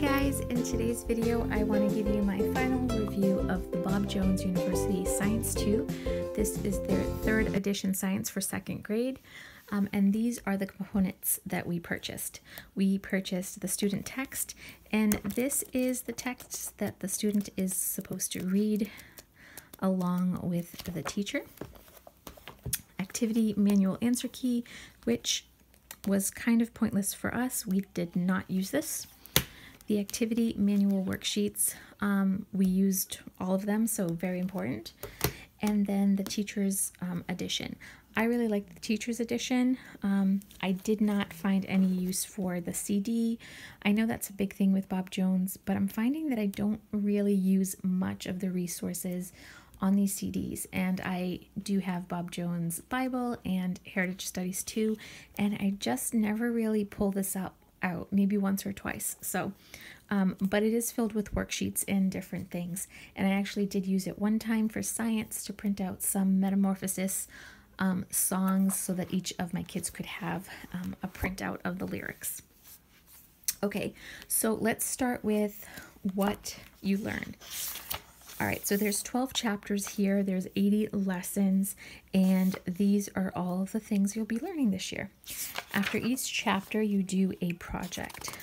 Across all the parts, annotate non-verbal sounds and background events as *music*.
Guys, in today's video I want to give you my final review of the Bob Jones University Science 2. This is their third edition science for second grade. Um, and these are the components that we purchased. We purchased the student text, and this is the text that the student is supposed to read along with the teacher. Activity manual answer key, which was kind of pointless for us. We did not use this. The activity manual worksheets, um, we used all of them, so very important. And then the teacher's um, edition. I really like the teacher's edition. Um, I did not find any use for the CD. I know that's a big thing with Bob Jones, but I'm finding that I don't really use much of the resources on these CDs. And I do have Bob Jones Bible and Heritage Studies too, and I just never really pull this up out, maybe once or twice. So, um, but it is filled with worksheets and different things. And I actually did use it one time for science to print out some metamorphosis um, songs so that each of my kids could have um, a printout of the lyrics. Okay, so let's start with what you learned. All right, so there's 12 chapters here, there's 80 lessons, and these are all the things you'll be learning this year. After each chapter, you do a project.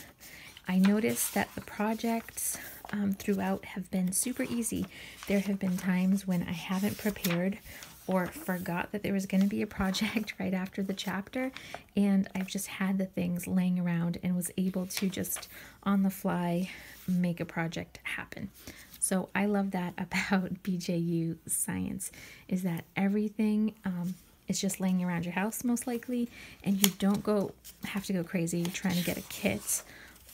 I noticed that the projects um, throughout have been super easy. There have been times when I haven't prepared or forgot that there was going to be a project *laughs* right after the chapter, and I've just had the things laying around and was able to just on the fly make a project happen. So I love that *laughs* about BJU science is that everything um, is just laying around your house most likely, and you don't go have to go crazy trying to get a kit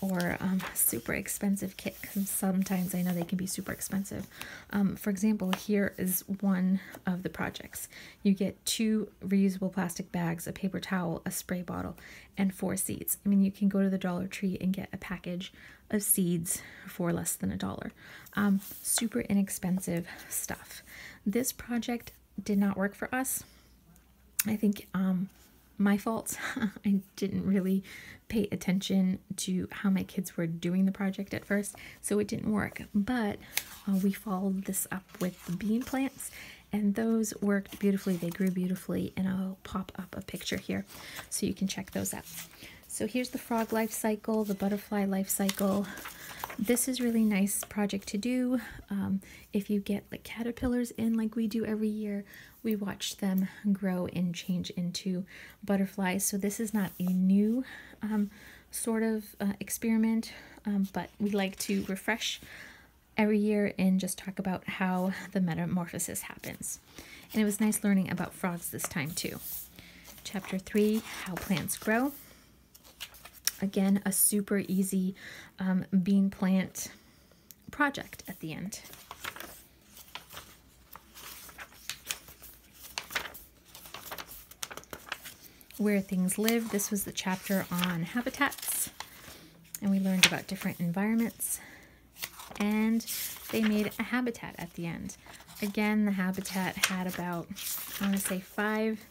or um, super expensive kit sometimes I know they can be super expensive. Um, for example, here is one of the projects. You get two reusable plastic bags, a paper towel, a spray bottle, and four seeds. I mean, you can go to the Dollar Tree and get a package of seeds for less than a dollar. Um, super inexpensive stuff. This project did not work for us. I think um, my fault. *laughs* I didn't really pay attention to how my kids were doing the project at first, so it didn't work. But uh, we followed this up with the bean plants, and those worked beautifully. They grew beautifully, and I'll pop up a picture here so you can check those out. So here's the frog life cycle, the butterfly life cycle. This is really nice project to do. Um, if you get like caterpillars in like we do every year, we watch them grow and change into butterflies. So this is not a new um, sort of uh, experiment, um, but we like to refresh every year and just talk about how the metamorphosis happens. And it was nice learning about frogs this time too. Chapter 3, How Plants Grow. Again, a super easy um, bean plant project at the end. Where Things Live. This was the chapter on habitats. And we learned about different environments. And they made a habitat at the end. Again, the habitat had about, I want to say five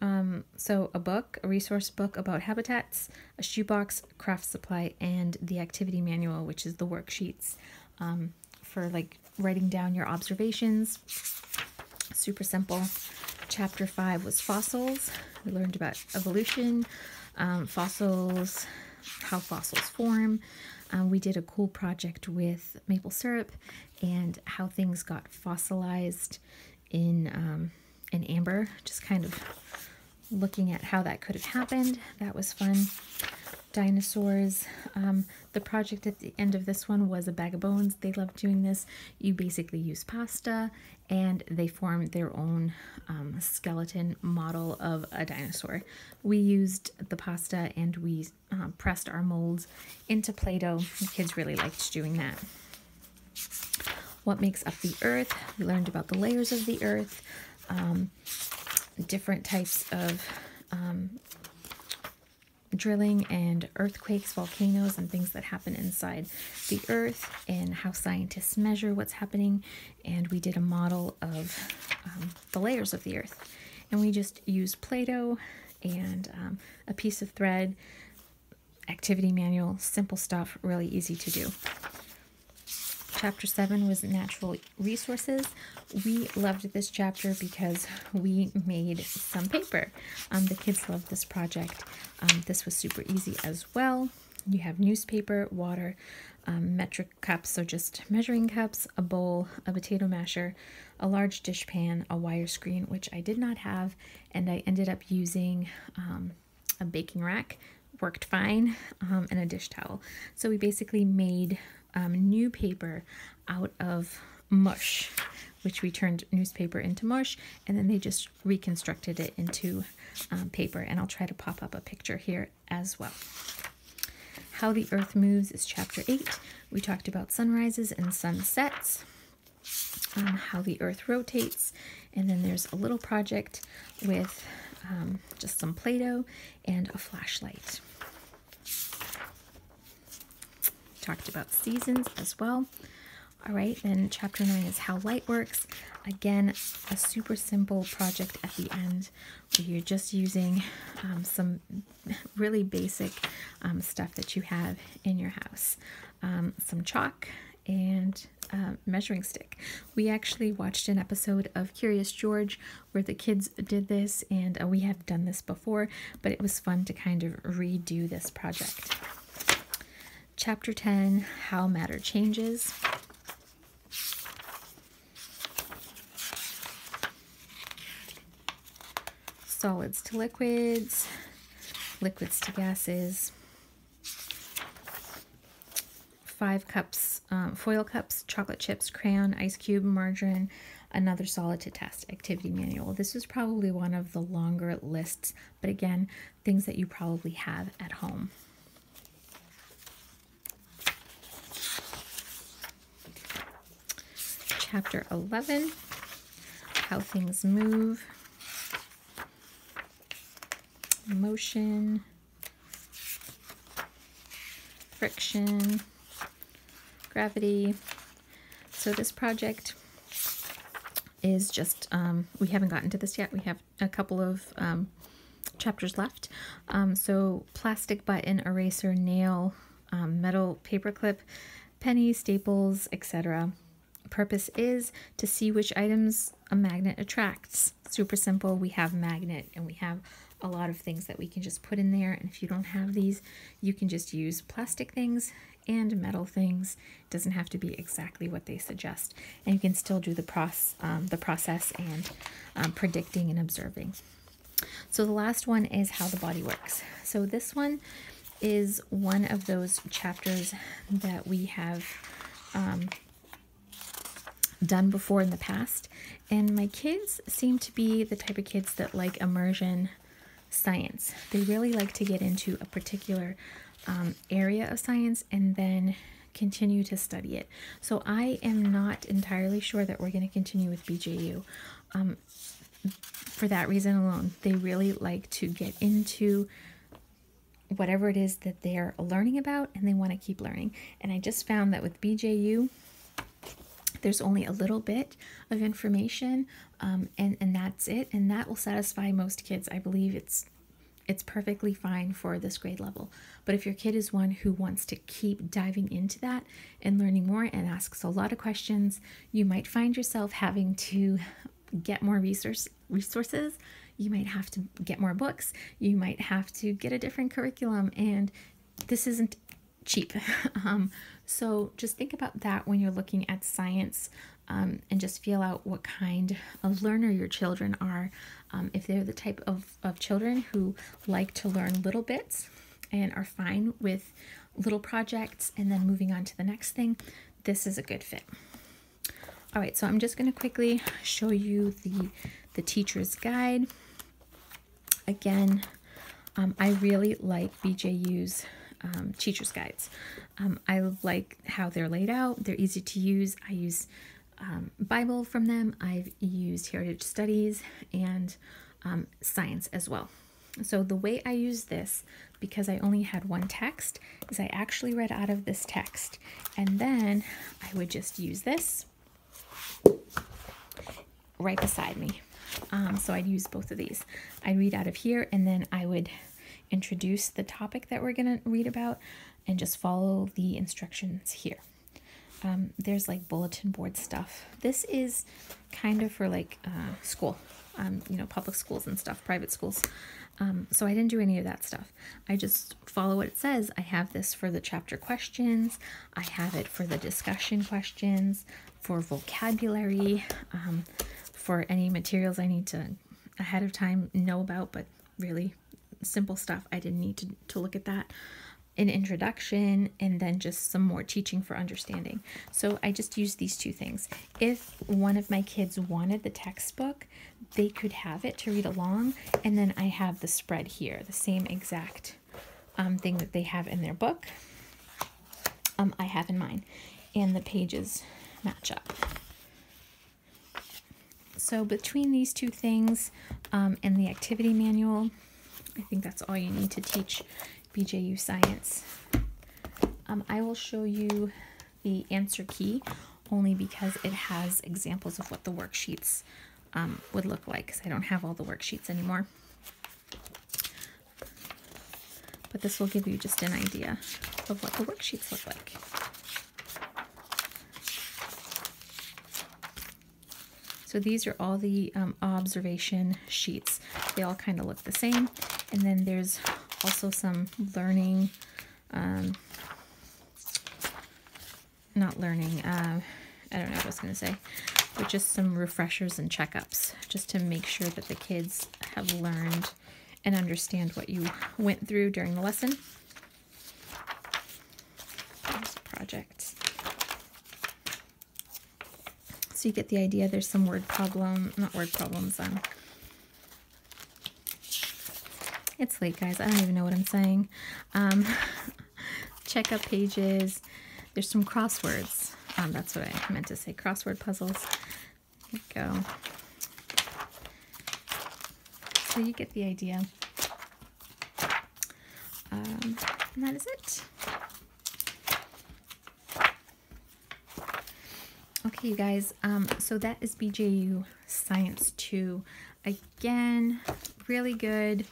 um, so a book, a resource book about habitats, a shoebox, craft supply, and the activity manual, which is the worksheets um, for like writing down your observations. Super simple. Chapter five was fossils. We learned about evolution, um, fossils, how fossils form. Um, we did a cool project with maple syrup and how things got fossilized in um, in amber, just kind of looking at how that could have happened. That was fun. Dinosaurs. Um, the project at the end of this one was a bag of bones. They love doing this. You basically use pasta and they form their own um, skeleton model of a dinosaur. We used the pasta and we uh, pressed our molds into Play-Doh. The kids really liked doing that. What makes up the earth? We learned about the layers of the earth. Um, different types of um, drilling and earthquakes, volcanoes, and things that happen inside the earth, and how scientists measure what's happening. And we did a model of um, the layers of the earth. And we just used Play Doh and um, a piece of thread activity manual, simple stuff, really easy to do. Chapter 7 was natural resources. We loved this chapter because we made some paper. Um, the kids loved this project. Um, this was super easy as well. You have newspaper, water, um, metric cups, so just measuring cups, a bowl, a potato masher, a large dish pan, a wire screen, which I did not have, and I ended up using um, a baking rack, worked fine, um, and a dish towel. So we basically made um, new paper out of mush, which we turned newspaper into mush, and then they just reconstructed it into um, paper. And I'll try to pop up a picture here as well. How the Earth Moves is chapter 8. We talked about sunrises and sunsets, um, how the Earth rotates, and then there's a little project with um, just some Play-Doh and a flashlight. Talked about seasons as well. All right, then chapter nine is how light works. Again, a super simple project at the end where you're just using um, some really basic um, stuff that you have in your house. Um, some chalk and measuring stick. We actually watched an episode of Curious George where the kids did this, and uh, we have done this before, but it was fun to kind of redo this project. Chapter 10 How Matter Changes. Solids to liquids, liquids to gases. Five cups, um, foil cups, chocolate chips, crayon, ice cube, margarine, another solid to test activity manual. This is probably one of the longer lists, but again, things that you probably have at home. Chapter 11 how things move, motion, friction, gravity. So, this project is just, um, we haven't gotten to this yet. We have a couple of um, chapters left. Um, so, plastic button, eraser, nail, um, metal paperclip, penny, staples, etc purpose is to see which items a magnet attracts. Super simple. We have magnet and we have a lot of things that we can just put in there. And if you don't have these, you can just use plastic things and metal things. It doesn't have to be exactly what they suggest. And you can still do the, process, um, the process and um, predicting and observing. So the last one is how the body works. So this one is one of those chapters that we have um, done before in the past. And my kids seem to be the type of kids that like immersion science. They really like to get into a particular um, area of science and then continue to study it. So I am not entirely sure that we're going to continue with BJU. Um, for that reason alone, they really like to get into whatever it is that they're learning about and they want to keep learning. And I just found that with BJU, there's only a little bit of information um, and, and that's it. And that will satisfy most kids. I believe it's it's perfectly fine for this grade level. But if your kid is one who wants to keep diving into that and learning more and asks a lot of questions, you might find yourself having to get more resource resources. You might have to get more books. You might have to get a different curriculum. And this isn't cheap. *laughs* um, so just think about that when you're looking at science um, and just feel out what kind of learner your children are. Um, if they're the type of, of children who like to learn little bits and are fine with little projects and then moving on to the next thing, this is a good fit. All right, so I'm just going to quickly show you the, the teacher's guide. Again, um, I really like BJU's um, teacher's guides. Um, I like how they're laid out. They're easy to use. I use um, Bible from them. I've used Heritage Studies and um, Science as well. So the way I use this, because I only had one text, is I actually read out of this text. And then I would just use this right beside me. Um, so I'd use both of these. I'd read out of here and then I would introduce the topic that we're going to read about and just follow the instructions here. Um, there's like bulletin board stuff. This is kind of for like uh, school, um, you know, public schools and stuff, private schools. Um, so I didn't do any of that stuff. I just follow what it says. I have this for the chapter questions. I have it for the discussion questions, for vocabulary, um, for any materials I need to ahead of time know about, but really simple stuff. I didn't need to, to look at that. An introduction and then just some more teaching for understanding. So I just used these two things. If one of my kids wanted the textbook, they could have it to read along. And then I have the spread here, the same exact um, thing that they have in their book. Um, I have in mine. And the pages match up. So between these two things um, and the activity manual, I think that's all you need to teach BJU science. Um, I will show you the answer key only because it has examples of what the worksheets um, would look like because I don't have all the worksheets anymore. But this will give you just an idea of what the worksheets look like. So these are all the um, observation sheets. They all kind of look the same. And then there's also some learning, um, not learning, uh, I don't know what I was going to say, but just some refreshers and checkups just to make sure that the kids have learned and understand what you went through during the lesson. projects. So you get the idea. There's some word problem, not word problems, um, it's late, guys. I don't even know what I'm saying. Um, *laughs* check up pages. There's some crosswords. Um, that's what I meant to say. Crossword puzzles. There you go. So you get the idea. Um, and that is it. Okay, you guys, um, so that is BJU Science 2. Again, really good.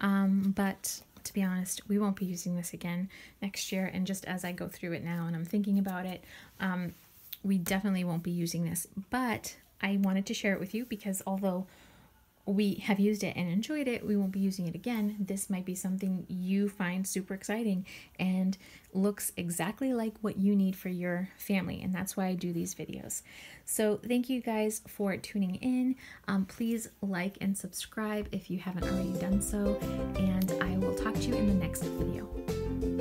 Um, but to be honest, we won't be using this again next year. And just as I go through it now and I'm thinking about it, um, we definitely won't be using this. But I wanted to share it with you because although we have used it and enjoyed it, we won't be using it again. This might be something you find super exciting and looks exactly like what you need for your family. And that's why I do these videos. So thank you guys for tuning in. Um, please like and subscribe if you haven't already done so. And I will talk to you in the next video.